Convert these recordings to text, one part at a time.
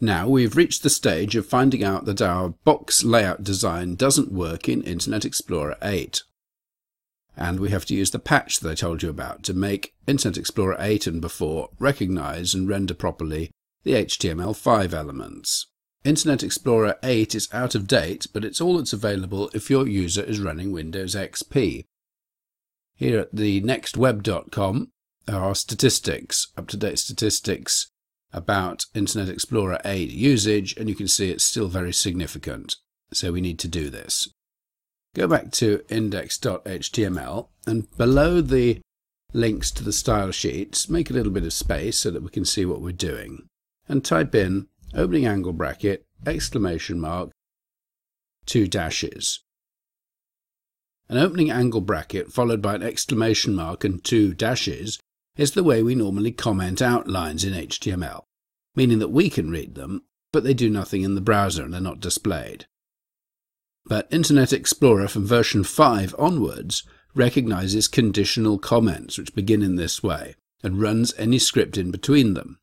Now we've reached the stage of finding out that our box layout design doesn't work in Internet Explorer 8. And we have to use the patch that I told you about to make Internet Explorer 8 and before recognize and render properly the HTML5 elements. Internet Explorer 8 is out of date, but it's all that's available if your user is running Windows XP. Here at thenextweb.com are statistics, up-to-date statistics about Internet Explorer 8 usage, and you can see it's still very significant. So we need to do this. Go back to index.html, and below the links to the style sheets, make a little bit of space so that we can see what we're doing. And type in opening angle bracket, exclamation mark, two dashes. An opening angle bracket followed by an exclamation mark and two dashes is the way we normally comment outlines in HTML, meaning that we can read them, but they do nothing in the browser and are not displayed. But Internet Explorer from version 5 onwards recognizes conditional comments which begin in this way and runs any script in between them.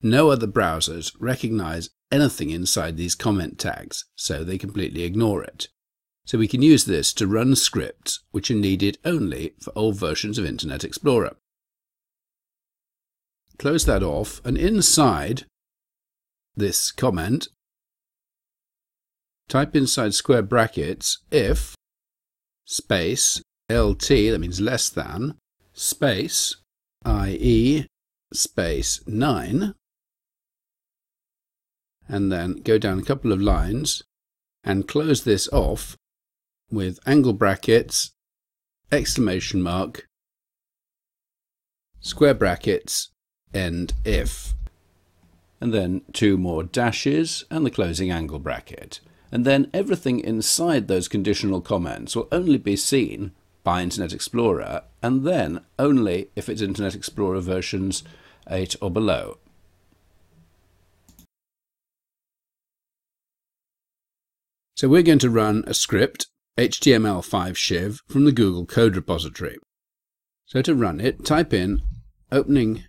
No other browsers recognize anything inside these comment tags, so they completely ignore it. So we can use this to run scripts which are needed only for old versions of Internet Explorer. Close that off, and inside this comment, type inside square brackets if space lt, that means less than, space ie space 9, and then go down a couple of lines and close this off with angle brackets, exclamation mark, square brackets, end if. And then two more dashes and the closing angle bracket. And then everything inside those conditional comments will only be seen by Internet Explorer, and then only if it's Internet Explorer versions 8 or below. So we're going to run a script, HTML5 shiv, from the Google Code repository. So to run it, type in opening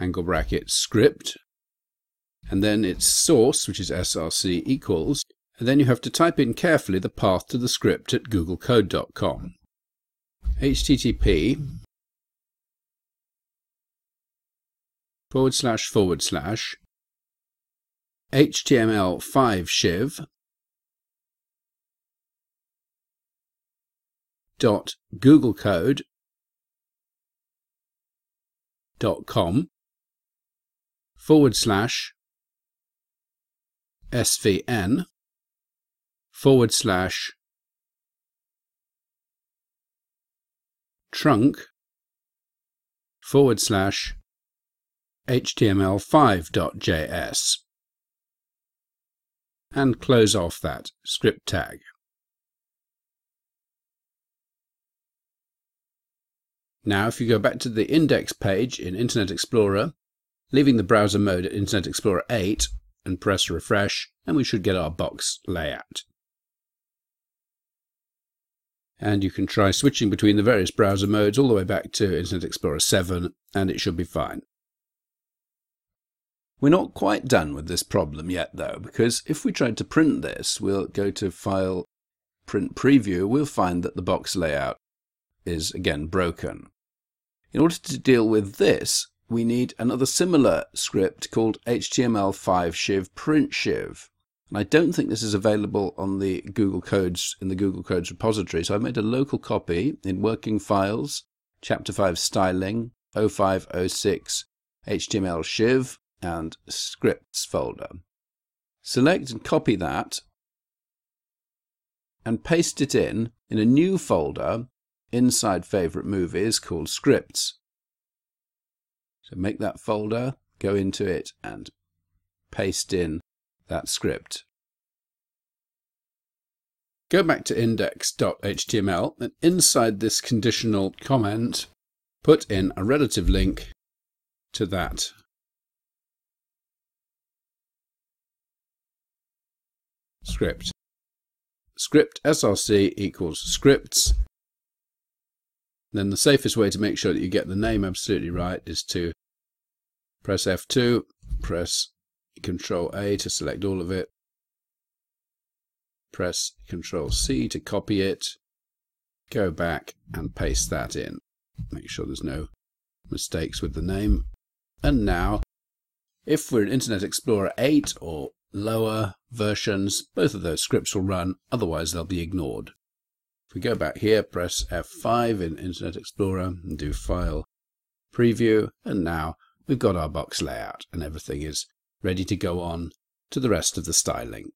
angle bracket script, and then its source, which is src equals, and then you have to type in carefully the path to the script at googlecode.com. http forward slash forward slash html5 shiv dot googlecode dot com forward slash svn forward slash trunk forward slash html5.js and close off that script tag. Now if you go back to the index page in Internet Explorer leaving the browser mode at Internet Explorer 8 and press refresh, and we should get our box layout. And you can try switching between the various browser modes all the way back to Internet Explorer 7, and it should be fine. We're not quite done with this problem yet, though, because if we tried to print this, we'll go to File, Print Preview, we'll find that the box layout is again broken. In order to deal with this, we need another similar script called HTML5 shiv print shiv. And I don't think this is available on the Google Codes in the Google Codes repository. So I've made a local copy in working files, chapter 5 styling, 0506 HTML shiv and scripts folder. Select and copy that and paste it in in a new folder inside favorite movies called scripts. So make that folder, go into it and paste in that script. Go back to index.html and inside this conditional comment, put in a relative link to that script. Script src equals scripts. Then the safest way to make sure that you get the name absolutely right is to Press F2, press Control A to select all of it. Press Control C to copy it. Go back and paste that in. Make sure there's no mistakes with the name. And now, if we're in Internet Explorer 8 or lower versions, both of those scripts will run, otherwise they'll be ignored. If we go back here, press F5 in Internet Explorer and do File, Preview, and now we've got our box layout and everything is ready to go on to the rest of the styling.